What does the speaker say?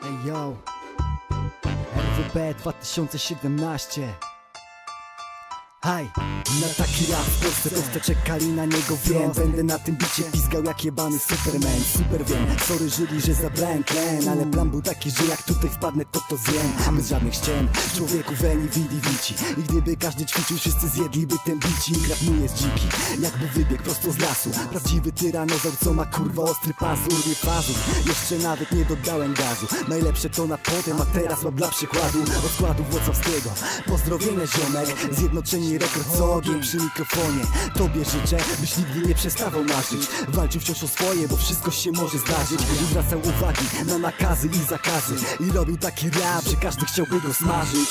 Hey yo, heb je bed, wat de shunt als je ernaast je? Na taki rap w Polsce prosto czekali na niego wiem. Będę na tym bicie pizgał jak jebany Superman. Super wiem, sorry żyli, że zabrałem tlen Ale plan był taki, że jak tutaj wpadnę to to zjem. Bez żadnych ściem, człowieku weni widi wici. I gdyby każdy ćwiczył, wszyscy zjedliby ten bici. Mój jest dziki, jakby wybiegł prosto z lasu. Prawdziwy tyranozaur, co ma kurwa ostry pazur Nie pazur, jeszcze nawet nie dodałem gazu. Najlepsze to na potem, a teraz mam dla przykładu. Od składu Włocławskiego. Pozdrowienia ziomek, zjednoczeni rekord co ogień przy mikrofonie. Tobie życzę, byś nigdy nie przestawał marzyć. Walczył wciąż o swoje, bo wszystko się może zdarzyć. I zwracał uwagi na nakazy i zakazy. I robił taki rap, że każdy chciałby go smażyć